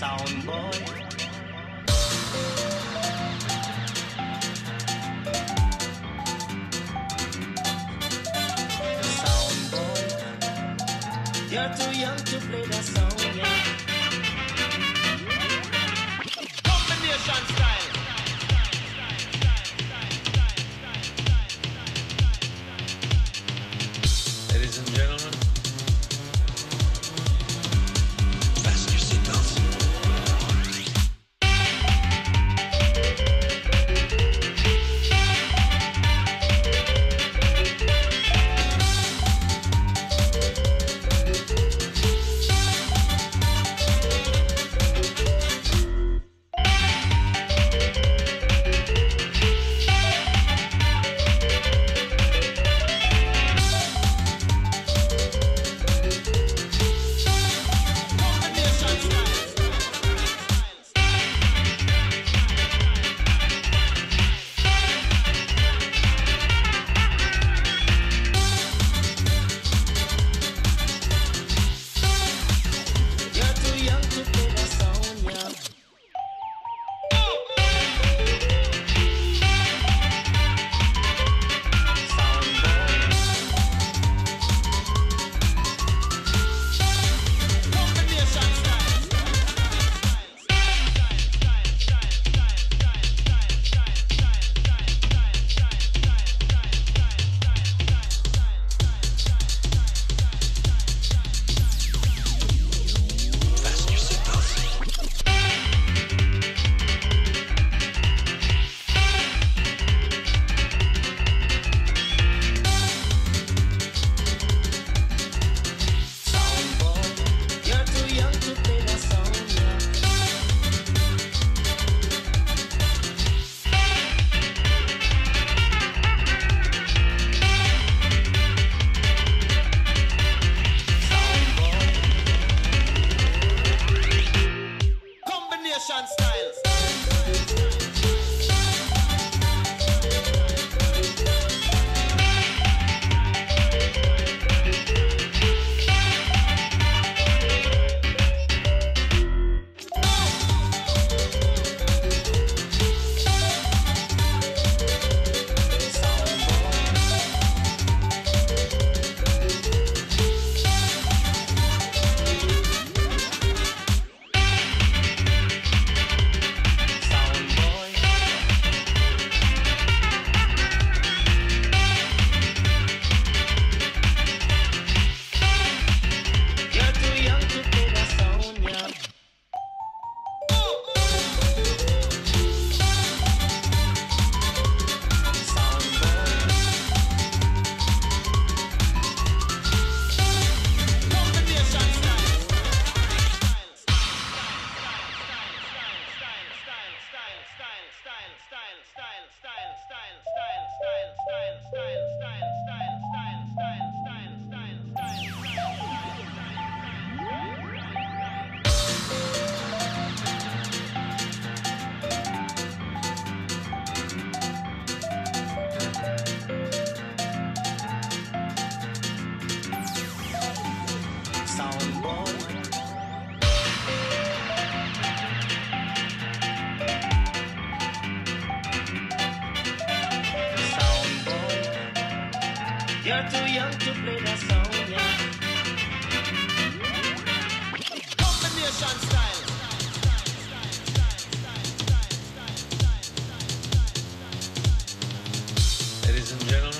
sound boy. You're too young to play the sound. fashion styles. You're too young to play that song, yeah. Combination style. Ladies and gentlemen.